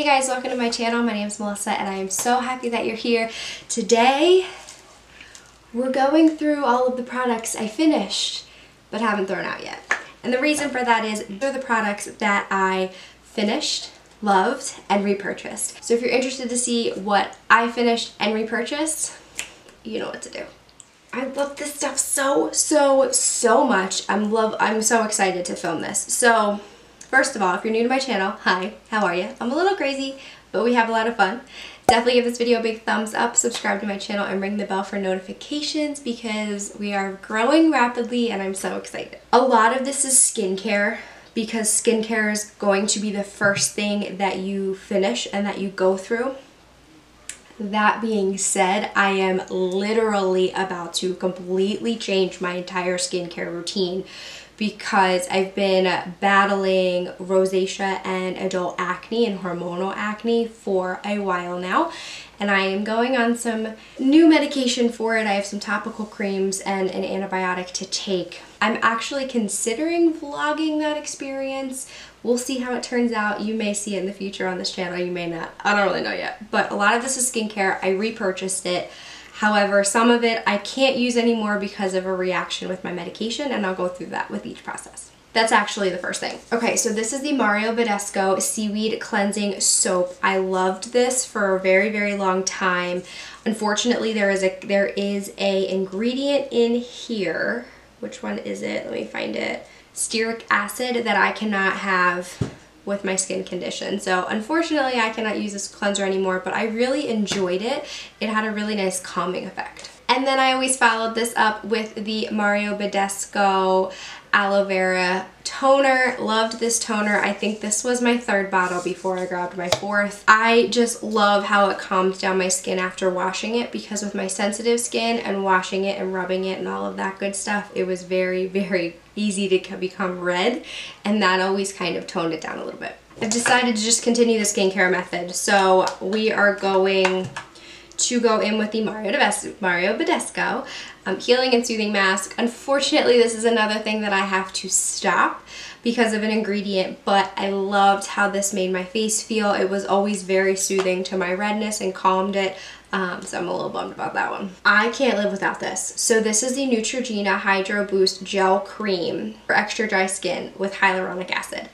Hey guys, welcome to my channel. My name is Melissa and I am so happy that you're here. Today, we're going through all of the products I finished but haven't thrown out yet. And the reason for that is they're the products that I finished, loved, and repurchased. So if you're interested to see what I finished and repurchased, you know what to do. I love this stuff so, so, so much. I'm love. I'm so excited to film this. So First of all, if you're new to my channel, hi, how are you? I'm a little crazy, but we have a lot of fun. Definitely give this video a big thumbs up, subscribe to my channel, and ring the bell for notifications because we are growing rapidly and I'm so excited. A lot of this is skincare because skincare is going to be the first thing that you finish and that you go through. That being said, I am literally about to completely change my entire skincare routine because I've been battling rosacea and adult acne and hormonal acne for a while now and I am going on some new medication for it. I have some topical creams and an antibiotic to take. I'm actually considering vlogging that experience. We'll see how it turns out. You may see it in the future on this channel, you may not. I don't really know yet. But a lot of this is skincare. I repurchased it. However, some of it I can't use anymore because of a reaction with my medication and I'll go through that with each process. That's actually the first thing. Okay, so this is the Mario Badescu Seaweed Cleansing Soap. I loved this for a very, very long time. Unfortunately, there is a there is a ingredient in here. Which one is it? Let me find it. Stearic acid that I cannot have with my skin condition. So unfortunately I cannot use this cleanser anymore, but I really enjoyed it. It had a really nice calming effect. And then I always followed this up with the Mario Badescu aloe vera toner. Loved this toner. I think this was my third bottle before I grabbed my fourth. I just love how it calms down my skin after washing it because with my sensitive skin and washing it and rubbing it and all of that good stuff, it was very, very easy to become red and that always kind of toned it down a little bit. I've decided to just continue the skincare method. So we are going to go in with the Mario, Mario Badescu um, Healing and Soothing Mask. Unfortunately, this is another thing that I have to stop because of an ingredient, but I loved how this made my face feel. It was always very soothing to my redness and calmed it. Um, so I'm a little bummed about that one. I can't live without this. So this is the Neutrogena Hydro Boost Gel Cream for extra dry skin with hyaluronic acid.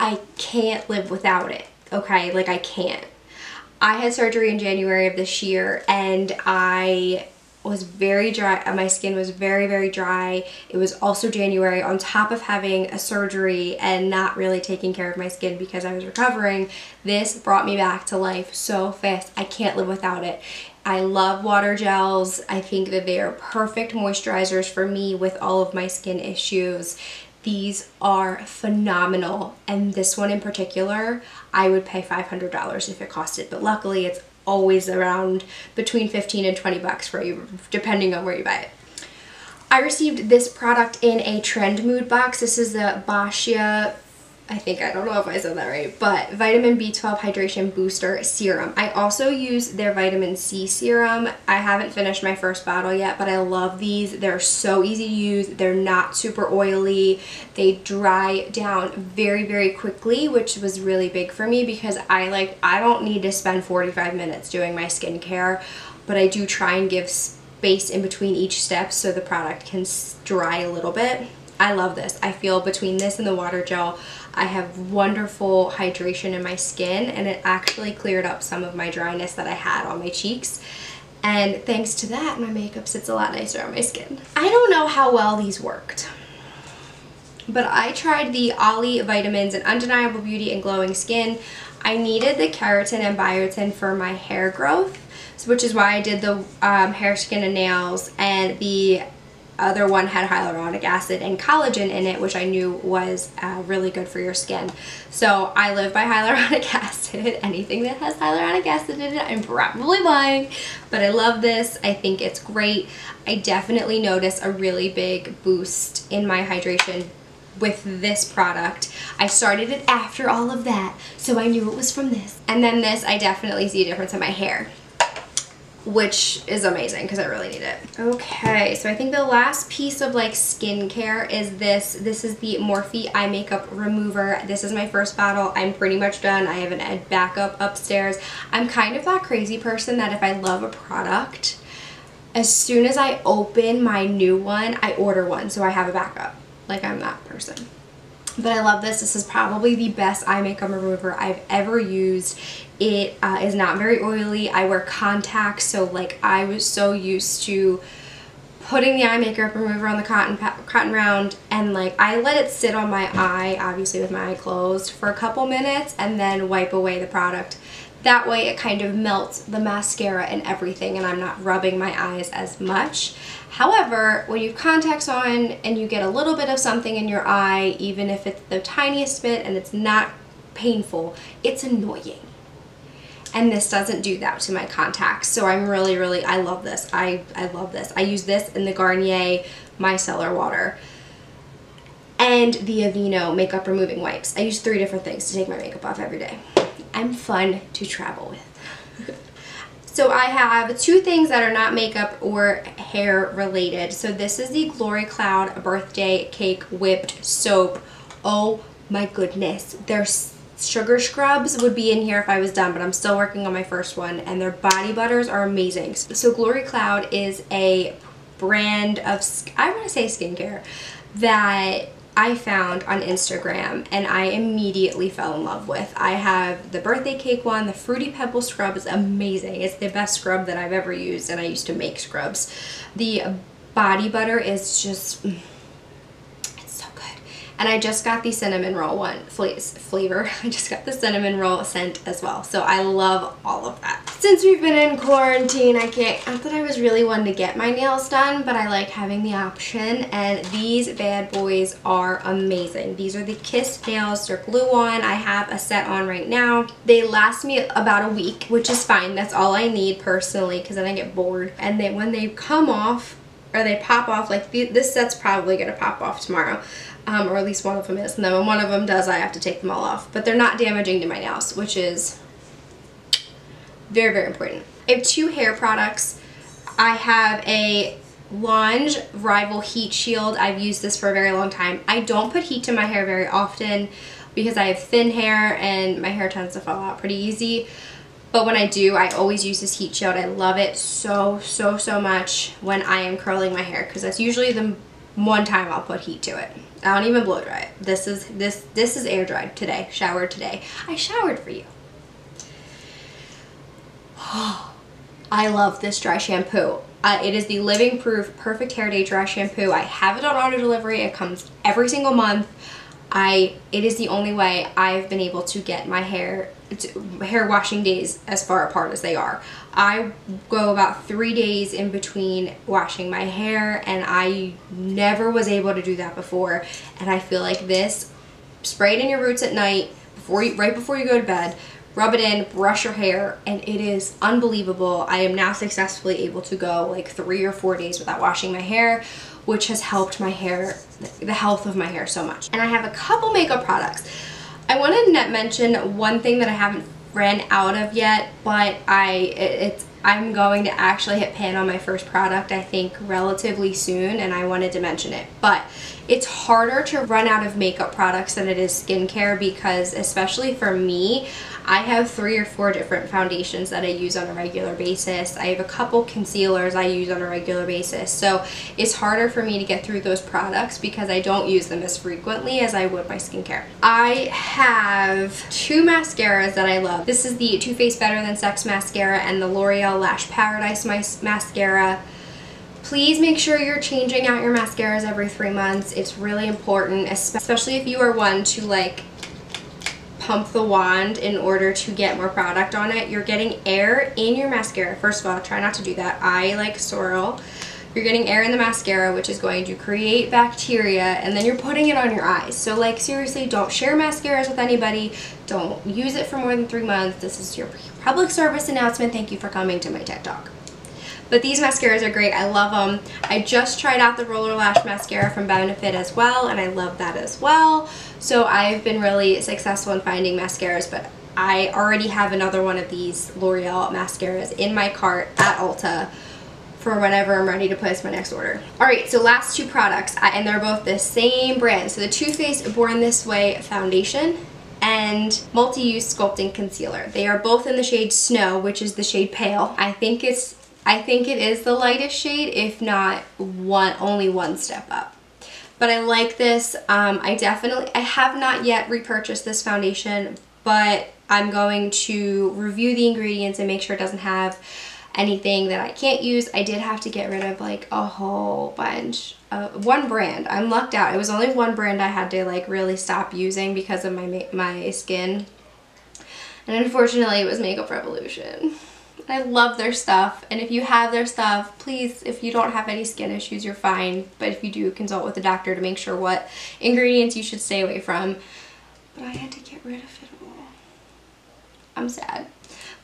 I can't live without it, okay? Like I can't. I had surgery in January of this year and I was very dry uh, my skin was very very dry. It was also January on top of having a surgery and not really taking care of my skin because I was recovering this brought me back to life so fast. I can't live without it. I love water gels. I think that they are perfect moisturizers for me with all of my skin issues. These are phenomenal. And this one in particular I would pay $500 if it costed but luckily it's always around between 15 and 20 bucks for you depending on where you buy it. I received this product in a trend mood box. This is the Boscia I think, I don't know if I said that right, but Vitamin B12 Hydration Booster Serum. I also use their Vitamin C Serum. I haven't finished my first bottle yet, but I love these. They're so easy to use. They're not super oily. They dry down very, very quickly, which was really big for me because I like, I don't need to spend 45 minutes doing my skincare, but I do try and give space in between each step so the product can dry a little bit. I love this. I feel between this and the water gel, I have wonderful hydration in my skin and it actually cleared up some of my dryness that I had on my cheeks. And thanks to that, my makeup sits a lot nicer on my skin. I don't know how well these worked. But I tried the OLLY Vitamins and Undeniable Beauty and Glowing Skin. I needed the keratin and biotin for my hair growth, which is why I did the um, hair, skin, and nails. And the other one had hyaluronic acid and collagen in it, which I knew was uh, really good for your skin. So I live by hyaluronic acid. Anything that has hyaluronic acid in it, I'm probably buying. But I love this. I think it's great. I definitely notice a really big boost in my hydration with this product. I started it after all of that, so I knew it was from this. And then this, I definitely see a difference in my hair. Which is amazing because I really need it. Okay, so I think the last piece of like skincare is this. This is the Morphe Eye Makeup Remover. This is my first bottle. I'm pretty much done. I have an ed backup upstairs. I'm kind of that crazy person that if I love a product, as soon as I open my new one, I order one so I have a backup. Like I'm that person. But I love this. This is probably the best eye makeup remover I've ever used. It uh, is not very oily. I wear contacts, so like I was so used to putting the eye makeup remover on the cotton cotton round and like I let it sit on my eye, obviously with my eye closed, for a couple minutes and then wipe away the product. That way it kind of melts the mascara and everything and I'm not rubbing my eyes as much. However, when you have contacts on and you get a little bit of something in your eye, even if it's the tiniest bit and it's not painful, it's annoying. And this doesn't do that to my contacts. So I'm really, really, I love this. I, I love this. I use this in the Garnier Micellar Water and the Aveeno makeup removing wipes. I use three different things to take my makeup off every day. I'm fun to travel with. so I have two things that are not makeup or hair related. So this is the Glory Cloud Birthday Cake Whipped Soap. Oh my goodness. Their sugar scrubs would be in here if I was done, but I'm still working on my first one. And their body butters are amazing. So Glory Cloud is a brand of, I want to say skincare, that I found on Instagram and I immediately fell in love with. I have the birthday cake one, the Fruity Pebble scrub is amazing. It's the best scrub that I've ever used and I used to make scrubs. The body butter is just mm, It's so good. and I just got the cinnamon roll one flavor. I just got the cinnamon roll scent as well. So I love all of that. Since we've been in quarantine, I can't, not that I was really one to get my nails done, but I like having the option. And these bad boys are amazing. These are the Kiss nails. They're glue on. I have a set on right now. They last me about a week, which is fine. That's all I need personally because then I get bored. And then when they come off, or they pop off, like this set's probably going to pop off tomorrow um, or at least one of them is. And then when one of them does, I have to take them all off. But they're not damaging to my nails, which is very, very important. I have two hair products. I have a Laneige Rival Heat Shield. I've used this for a very long time. I don't put heat to my hair very often because I have thin hair and my hair tends to fall out pretty easy. But when I do, I always use this heat shield. I love it so, so, so much when I am curling my hair because that's usually the one time I'll put heat to it. I don't even blow dry it. This is this this is air dried today. Showered today. I showered for you. I love this dry shampoo. Uh, it is the Living Proof Perfect Hair Day Dry Shampoo. I have it on auto delivery. It comes every single month. I it is the only way I've been able to get my hair to, hair washing days as far apart as they are. I go about three days in between washing my hair and I never was able to do that before and I feel like this spray it in your roots at night before you right before you go to bed rub it in brush your hair and it is unbelievable. I am now successfully able to go like three or four days without washing my hair which has helped my hair the health of my hair so much. And I have a couple makeup products. I want to mention one thing that I haven't ran out of yet, but I it, it's I'm going to actually hit pan on my first product I think relatively soon and I wanted to mention it. But it's harder to run out of makeup products than it is skincare because especially for me, I have three or four different foundations that I use on a regular basis. I have a couple concealers I use on a regular basis. So it's harder for me to get through those products because I don't use them as frequently as I would my skincare. I have two mascaras that I love. This is the Too Faced Better Than Sex mascara and the L'Oreal Lash Paradise mascara. Please make sure you're changing out your mascaras every three months. It's really important, especially if you are one to like pump the wand in order to get more product on it. You're getting air in your mascara. First of all, try not to do that. I like swirl. You're getting air in the mascara, which is going to create bacteria, and then you're putting it on your eyes. So like seriously, don't share mascaras with anybody. Don't use it for more than three months. This is your public service announcement. Thank you for coming to my TED Talk. But these mascaras are great. I love them. I just tried out the Roller Lash Mascara from Benefit as well, and I love that as well. So I've been really successful in finding mascaras, but I already have another one of these L'Oreal mascaras in my cart at Ulta for whenever I'm ready to place my next order. Alright, so last two products, and they're both the same brand. So the Too Faced Born This Way Foundation and Multi-Use Sculpting Concealer. They are both in the shade Snow, which is the shade Pale. I think it's I think it is the lightest shade, if not one only one step up. But I like this. Um, I definitely, I have not yet repurchased this foundation, but I'm going to review the ingredients and make sure it doesn't have anything that I can't use. I did have to get rid of like a whole bunch of one brand. I'm lucked out. It was only one brand I had to like really stop using because of my my skin. And unfortunately, it was Makeup Revolution. I love their stuff and if you have their stuff please if you don't have any skin issues you're fine but if you do consult with a doctor to make sure what ingredients you should stay away from but I had to get rid of it all I'm sad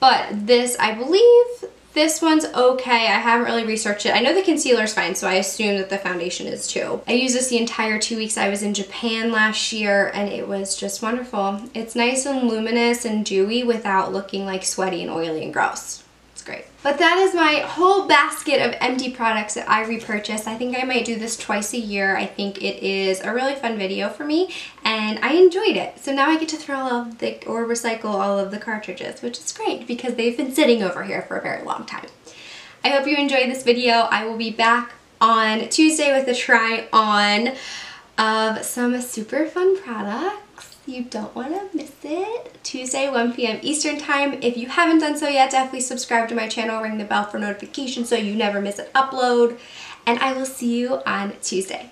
but this I believe this one's okay. I haven't really researched it. I know the concealer's fine, so I assume that the foundation is too. I used this the entire two weeks I was in Japan last year, and it was just wonderful. It's nice and luminous and dewy without looking like sweaty and oily and gross great. But that is my whole basket of empty products that I repurchase. I think I might do this twice a year. I think it is a really fun video for me and I enjoyed it. So now I get to throw all of the, or recycle all of the cartridges, which is great because they've been sitting over here for a very long time. I hope you enjoyed this video. I will be back on Tuesday with a try on of some super fun products you don't want to miss it. Tuesday, 1 p.m. Eastern Time. If you haven't done so yet, definitely subscribe to my channel, ring the bell for notifications so you never miss an upload. And I will see you on Tuesday.